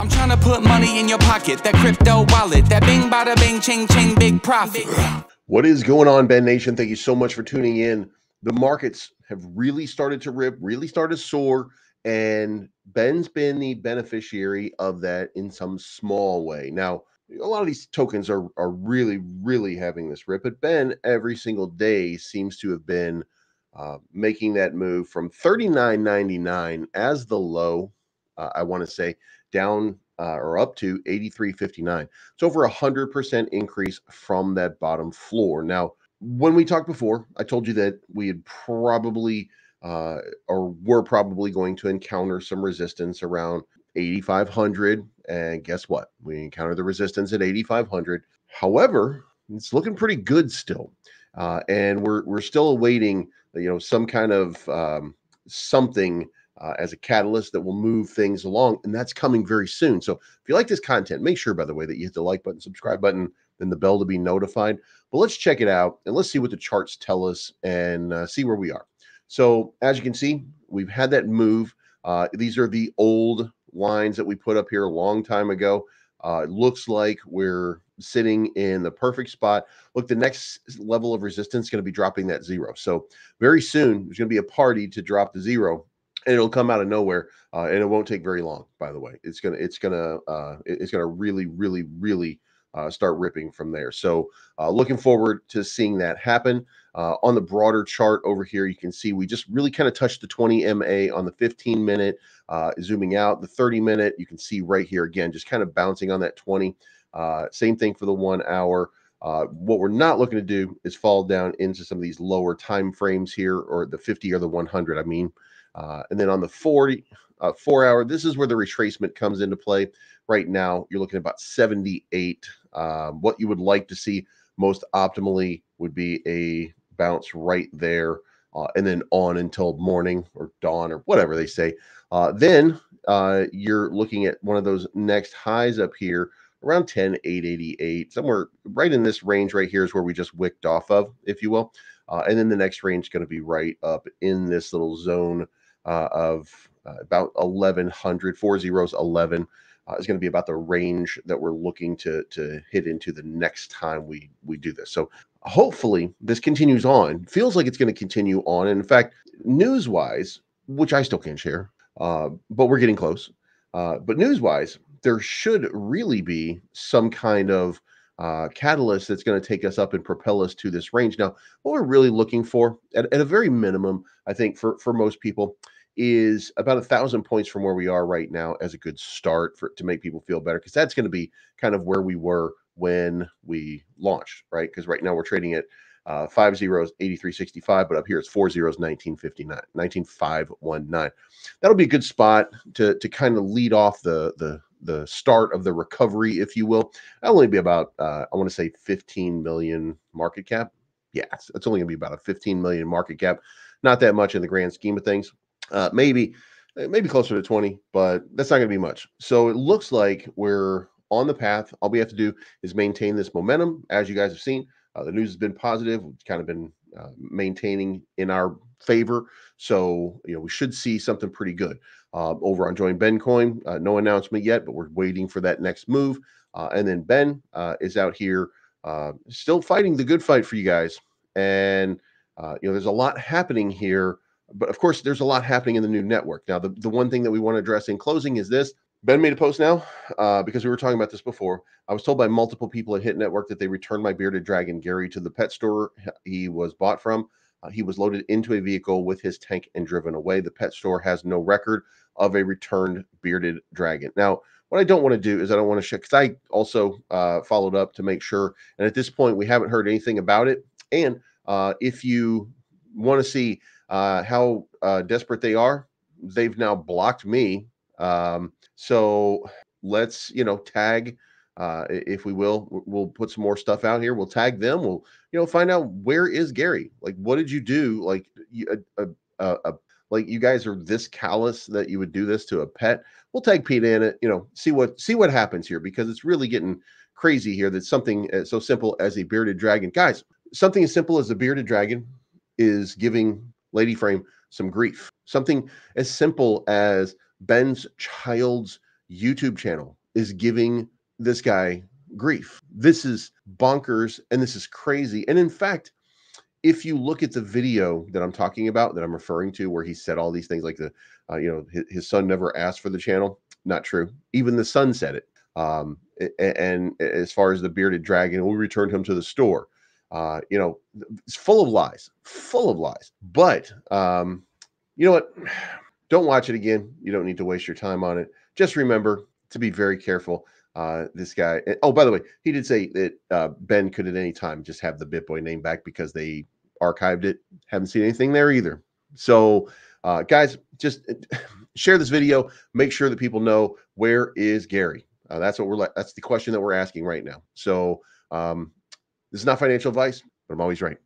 I'm trying to put money in your pocket, that crypto wallet, that bing bada bing ching ching big profit. What is going on, Ben Nation? Thank you so much for tuning in. The markets have really started to rip, really started to soar, and Ben's been the beneficiary of that in some small way. Now, a lot of these tokens are are really, really having this rip, but Ben every single day seems to have been uh, making that move from 39.99 as the low. Uh, I want to say down uh, or up to 83.59. It's over a hundred percent increase from that bottom floor. Now, when we talked before, I told you that we had probably uh, or we're probably going to encounter some resistance around 8,500. And guess what? We encountered the resistance at 8,500. However, it's looking pretty good still. Uh, and we're, we're still awaiting, you know, some kind of um, something uh, as a catalyst that will move things along. And that's coming very soon. So if you like this content, make sure, by the way, that you hit the like button, subscribe button, and the bell to be notified. But let's check it out and let's see what the charts tell us and uh, see where we are. So as you can see, we've had that move. Uh, these are the old lines that we put up here a long time ago. Uh, it looks like we're sitting in the perfect spot. Look, the next level of resistance is going to be dropping that zero. So very soon there's going to be a party to drop the zero and it'll come out of nowhere uh, and it won't take very long by the way. It's gonna it's gonna uh, it's gonna really really really uh, start ripping from there. So uh, looking forward to seeing that happen. Uh, on the broader chart over here you can see we just really kind of touched the 20 ma on the 15 minute uh, zooming out the 30 minute you can see right here again just kind of bouncing on that 20 same thing for the one hour. Uh, what we're not looking to do is fall down into some of these lower time frames here, or the 50 or the 100. I mean, uh, and then on the 40, uh, four hour, this is where the retracement comes into play. Right now, you're looking at about 78. Um, what you would like to see most optimally would be a bounce right there uh, and then on until morning or dawn or whatever they say. Uh, then uh, you're looking at one of those next highs up here around 10, 888, somewhere right in this range right here is where we just wicked off of, if you will. Uh, and then the next range is going to be right up in this little zone uh, of uh, about 1100, four zeros, 11 uh, is going to be about the range that we're looking to to hit into the next time we we do this. So hopefully this continues on. Feels like it's going to continue on. And in fact, news wise, which I still can't share, uh, but we're getting close. Uh, but news wise, there should really be some kind of uh, catalyst that's going to take us up and propel us to this range. Now, what we're really looking for, at, at a very minimum, I think for for most people, is about a thousand points from where we are right now as a good start for to make people feel better because that's going to be kind of where we were when we launched, right? Because right now we're trading at uh, five zeros, 8365, but up here it's four zeros, 1959, 19519. That'll be a good spot to to kind of lead off the the the start of the recovery, if you will. That'll only be about uh, I want to say 15 million market cap. Yeah, it's, only gonna be about a 15 million market cap. Not that much in the grand scheme of things. Uh, maybe uh, maybe closer to 20, but that's not gonna be much. So it looks like we're on the path. All we have to do is maintain this momentum, as you guys have seen. Uh, the news has been positive. It's kind of been uh, maintaining in our favor. So, you know, we should see something pretty good uh, over on Join Ben Coin. Uh, no announcement yet, but we're waiting for that next move. Uh, and then Ben uh, is out here still fighting the good fight for you guys. And, you know, there's a lot happening here. But of course, there's a lot happening in the new network. Now, the, the one thing that we want to address in closing is this Ben made a post now uh, because we were talking about this before. I was told by multiple people at Hit Network that they returned my bearded dragon Gary to the pet store he was bought from. Uh, he was loaded into a vehicle with his tank and driven away. The pet store has no record of a returned bearded dragon. Now, what I don't want to do is I don't want to share because I also uh, followed up to make sure. And at this point, we haven't heard anything about it. And uh, if you want to see uh, how uh, desperate they are, they've now blocked me. Um, so let's, you know, tag, uh, if we will, we'll put some more stuff out here. We'll tag them. We'll, you know, find out where is Gary? Like, what did you do? Like, you, a, a, a, like you guys are this callous that you would do this to a pet. We'll tag Pete in it, you know, see what see what happens here because it's really getting crazy here. That something uh, so simple as a bearded dragon, guys. Something as simple as a bearded dragon is giving Lady Frame some grief. Something as simple as Ben's child's YouTube channel is giving this guy grief. This is bonkers and this is crazy. And in fact, if you look at the video that I'm talking about, that I'm referring to, where he said all these things like the, uh, you know, his, his, son never asked for the channel. Not true. Even the son said it. Um, and, and as far as the bearded dragon, we returned him to the store. Uh, you know, it's full of lies, full of lies. But um, you know what? Don't watch it again. You don't need to waste your time on it. Just remember to be very careful. Uh, this guy. Oh, by the way, he did say that uh, Ben could at any time just have the BitBoy name back because they archived it. Haven't seen anything there either. So, uh, guys, just share this video. Make sure that people know where is Gary. Uh, that's what we're. That's the question that we're asking right now. So, um, this is not financial advice, but I'm always right.